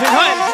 Amazing. Hey.